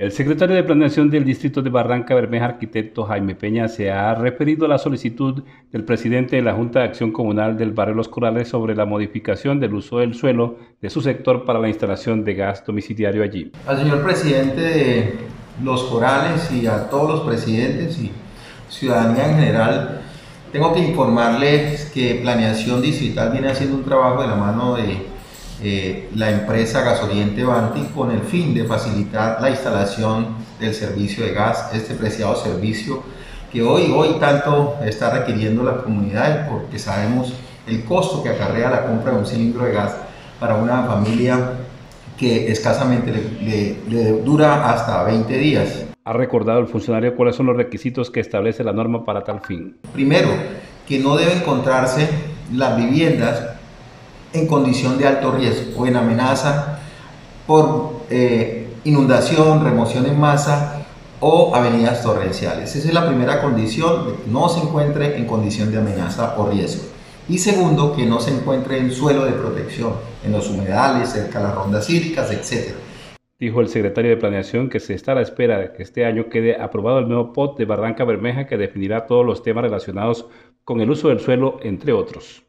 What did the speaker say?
El secretario de Planeación del Distrito de Barranca Bermeja, arquitecto Jaime Peña, se ha referido a la solicitud del presidente de la Junta de Acción Comunal del Barrio Los Corales sobre la modificación del uso del suelo de su sector para la instalación de gas domiciliario allí. Al señor presidente de Los Corales y a todos los presidentes y ciudadanía en general, tengo que informarles que Planeación Distrital viene haciendo un trabajo de la mano de eh, la empresa Gasoliente Banti con el fin de facilitar la instalación del servicio de gas, este preciado servicio que hoy, hoy tanto está requiriendo la comunidad porque sabemos el costo que acarrea la compra de un cilindro de gas para una familia que escasamente le, le dura hasta 20 días. Ha recordado el funcionario cuáles son los requisitos que establece la norma para tal fin. Primero, que no debe encontrarse las viviendas en condición de alto riesgo o en amenaza por eh, inundación, remoción en masa o avenidas torrenciales. Esa es la primera condición, no se encuentre en condición de amenaza o riesgo. Y segundo, que no se encuentre en suelo de protección, en los humedales, cerca de las rondas hídricas, etc. Dijo el secretario de Planeación que se está a la espera de que este año quede aprobado el nuevo POT de Barranca Bermeja que definirá todos los temas relacionados con el uso del suelo, entre otros.